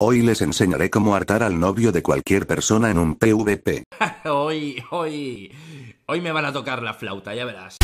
Hoy les enseñaré cómo hartar al novio de cualquier persona en un PvP. hoy, hoy, hoy me van a tocar la flauta, ya verás.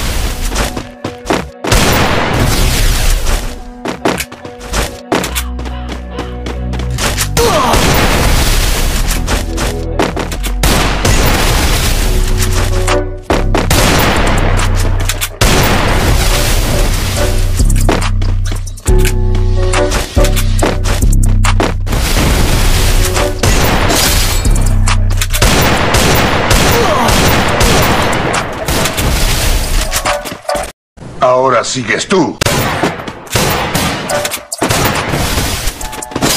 Sigues tú.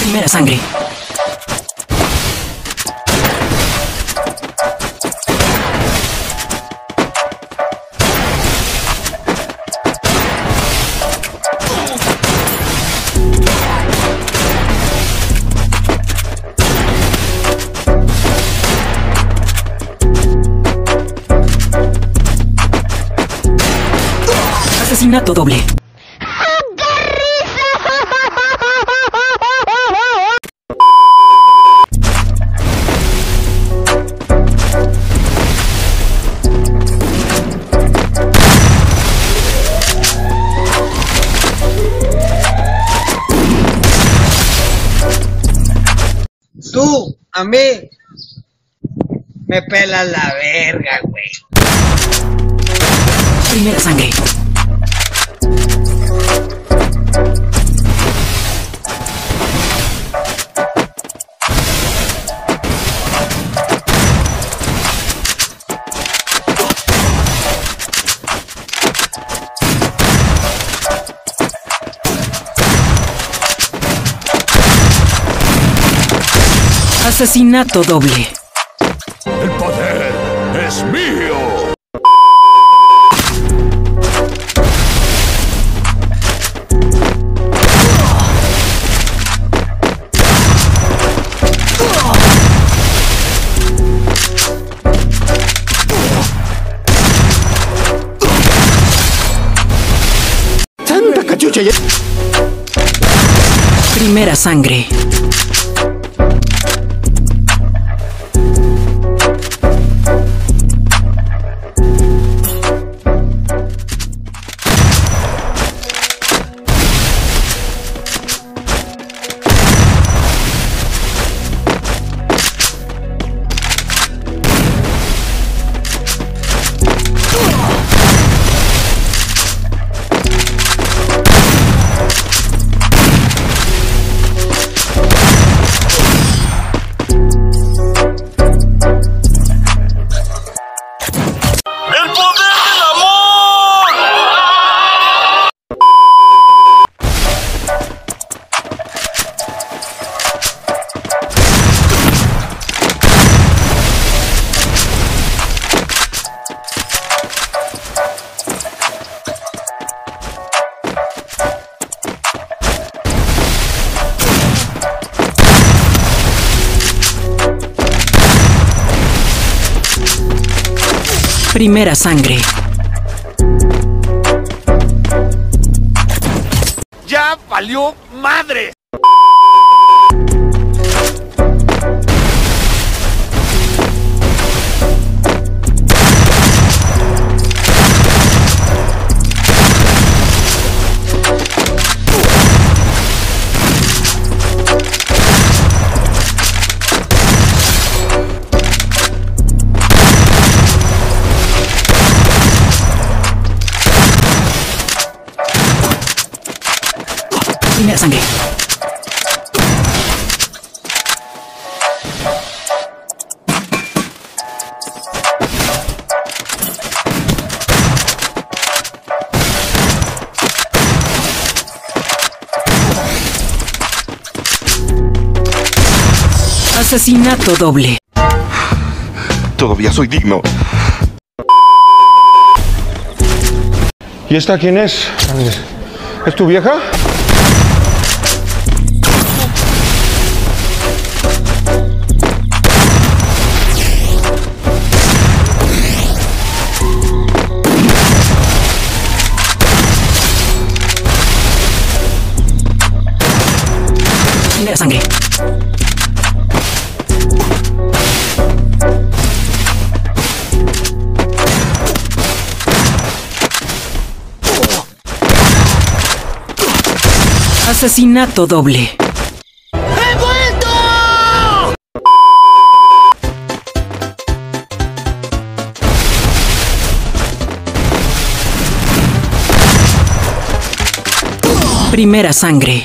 Primera sangre. Asesinato doble. Tú, a mí, me pelas la verga, güey. Primera sangre. Asesinato doble. El poder es mío. Tanta cachucha ya. Primera sangre. Primera sangre. ¡Ya valió madre! Asesinato doble. Todavía soy digno. ¿Y esta quién es? ¿Es tu vieja? Asesinato doble. Primera sangre.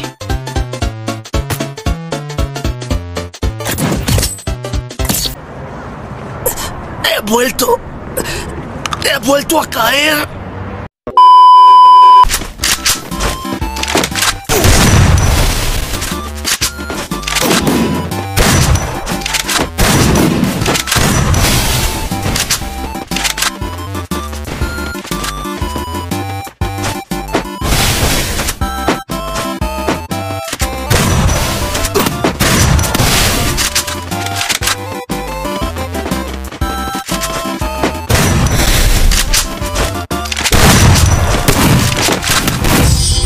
He vuelto. He vuelto a caer.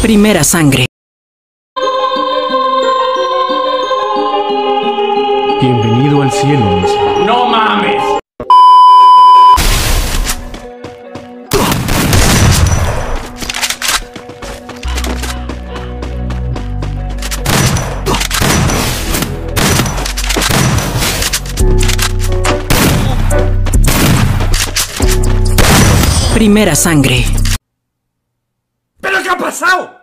Primera sangre. Bienvenido al cielo. ¡No mames! Primera sangre. ¿Pero qué ha pasado?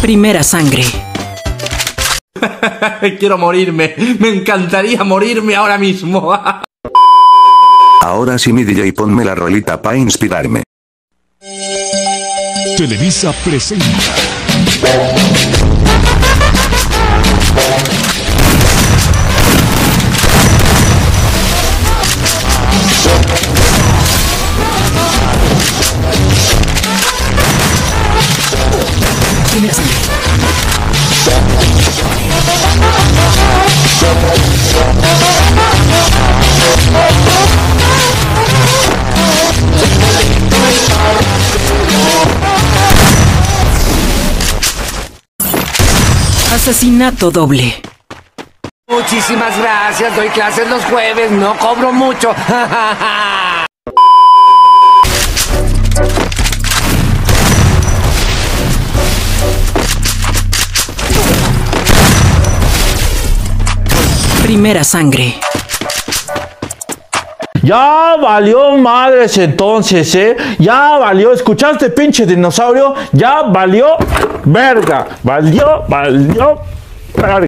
Primera sangre. Quiero morirme. Me encantaría morirme ahora mismo. Ahora sí mi DJ ponme la rolita pa' inspirarme. Televisa presenta. Asesinato doble. Muchísimas gracias, doy clases los jueves, no cobro mucho. Primera sangre. Ya valió madres entonces, ¿eh? Ya valió. ¿Escuchaste, pinche dinosaurio? Ya valió verga. Valió, valió verga.